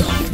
Welcome.